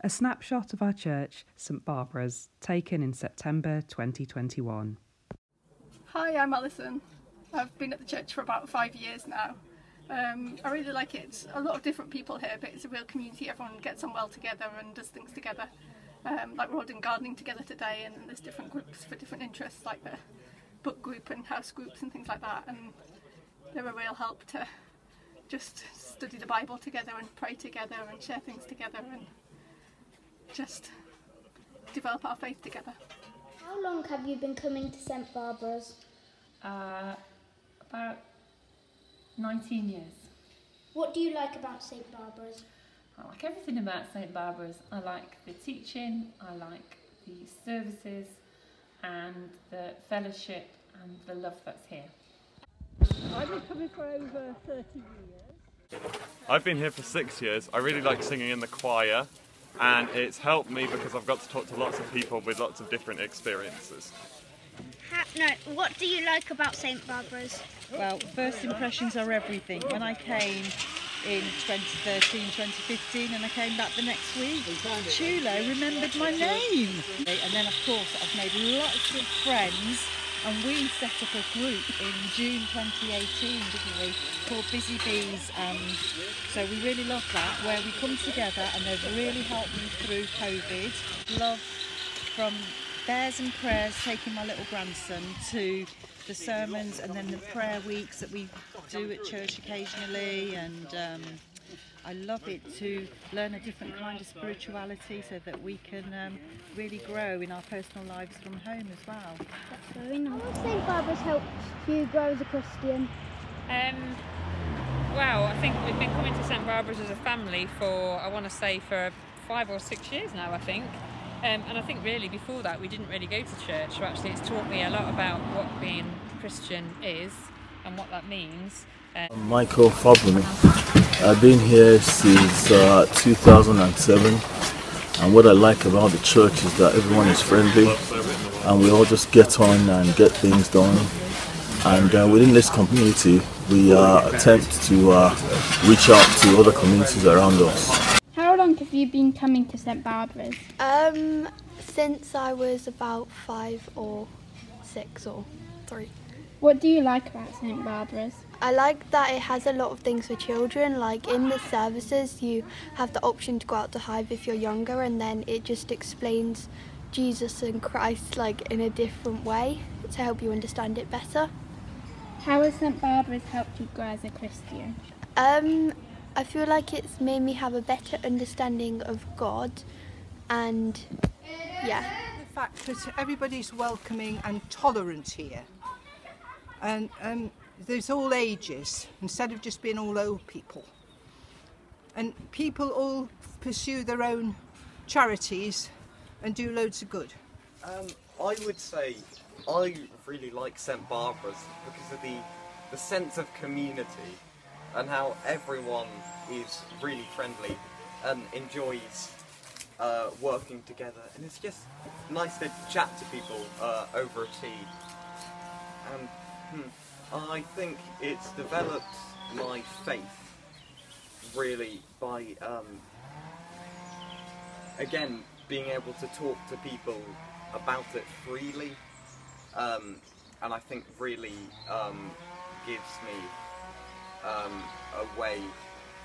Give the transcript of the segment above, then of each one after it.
A snapshot of our church, St Barbara's, taken in September 2021. Hi, I'm Alison. I've been at the church for about five years now. Um, I really like it. It's a lot of different people here, but it's a real community. Everyone gets on well together and does things together. Um, like we're all doing gardening together today, and there's different groups for different interests, like the book group and house groups and things like that. And they're a real help to just study the Bible together and pray together and share things together and just develop our faith together. How long have you been coming to St Barbara's? Uh, about 19 years. What do you like about St Barbara's? I like everything about St Barbara's. I like the teaching, I like the services and the fellowship and the love that's here. I've been coming for over 30 years. I've been here for six years. I really like singing in the choir and it's helped me because I've got to talk to lots of people with lots of different experiences. Ha no, what do you like about St Barbara's? Well, first impressions are everything. When I came in 2013, 2015 and I came back the next week, Chulo remembered my name. And then of course I've made lots of friends and we set up a group in June 2018, didn't we, called Busy Bees. So we really love that, where we come together and they've really helped me through COVID. Love from bears and prayers, taking my little grandson to the sermons and then the prayer weeks that we do at church occasionally and um, I love it to learn a different kind of spirituality so that we can um, really grow in our personal lives from home as well. That's very nice. How has St Barbara's helped you grow as a Christian? Um, well, I think we've been coming to St Barbara's as a family for, I want to say, for five or six years now, I think. Um, and I think really before that we didn't really go to church, so actually it's taught me a lot about what being Christian is and what that means. Uh, Michael Fabumi. I've been here since uh, 2007 and what I like about the church is that everyone is friendly and we all just get on and get things done and uh, within this community we uh, attempt to uh, reach out to other communities around us. How long have you been coming to St Barbara's? Um, since I was about five or six or three. What do you like about St Barbara's? I like that it has a lot of things for children. Like in the services, you have the option to go out to Hive if you're younger, and then it just explains Jesus and Christ like in a different way to help you understand it better. How has St Barbara's helped you grow as a Christian? Um, I feel like it's made me have a better understanding of God, and yeah. The fact that everybody's welcoming and tolerant here, and um, there's all ages instead of just being all old people. And people all pursue their own charities and do loads of good. Um, I would say I really like St Barbara's because of the the sense of community and how everyone is really friendly and enjoys uh, working together and it's just nice to chat to people uh, over a tea and hmm, I think it's developed my faith really by um, again being able to talk to people about it freely um, and I think really um, gives me um, a way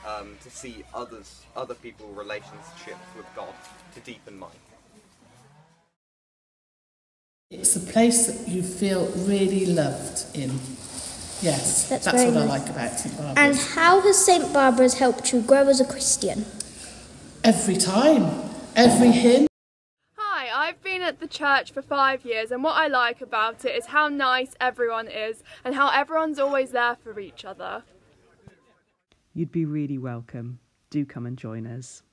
um, to see others, other people relationships with God to deepen mine. It's a place that you feel really loved in. Yes, That's that's, very what I like about St Barbara's. And how has St Barbara's helped you grow as a Christian? Every time, every hymn. Hi, I've been at the church for five years and what I like about it is how nice everyone is and how everyone's always there for each other. You'd be really welcome. Do come and join us.